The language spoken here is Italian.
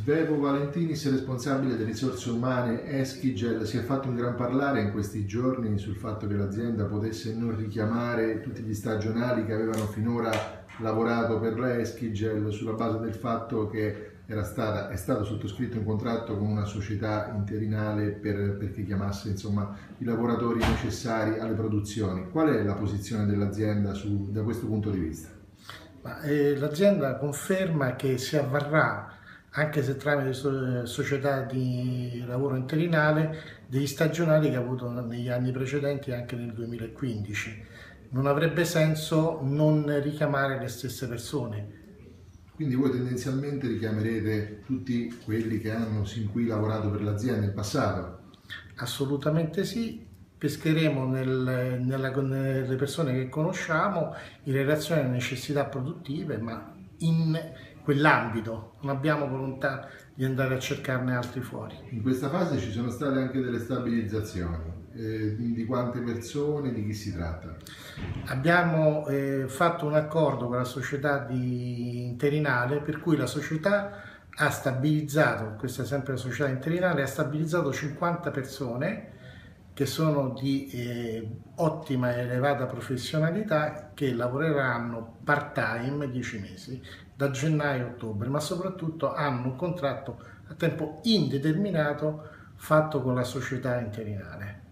Svevo Valentinis, responsabile delle risorse umane Eschigel, si è fatto un gran parlare in questi giorni sul fatto che l'azienda potesse non richiamare tutti gli stagionali che avevano finora lavorato per la Eschigel sulla base del fatto che stata, è stato sottoscritto un contratto con una società interinale per, perché chiamasse insomma, i lavoratori necessari alle produzioni. Qual è la posizione dell'azienda da questo punto di vista? Eh, l'azienda conferma che si avvarrà anche se tramite società di lavoro interinale, degli stagionali che ha avuto negli anni precedenti anche nel 2015. Non avrebbe senso non richiamare le stesse persone. Quindi voi tendenzialmente richiamerete tutti quelli che hanno sin qui lavorato per l'azienda in passato? Assolutamente sì, pescheremo nel, nella, nelle persone che conosciamo in relazione alle necessità produttive, ma in quell'ambito, non abbiamo volontà di andare a cercarne altri fuori. In questa fase ci sono state anche delle stabilizzazioni. Eh, di quante persone, di chi si tratta? Abbiamo eh, fatto un accordo con la società di interinale per cui la società ha stabilizzato, questa è sempre la società interinale, ha stabilizzato 50 persone che sono di eh, ottima e elevata professionalità che lavoreranno part time 10 mesi da gennaio a ottobre ma soprattutto hanno un contratto a tempo indeterminato fatto con la società interinale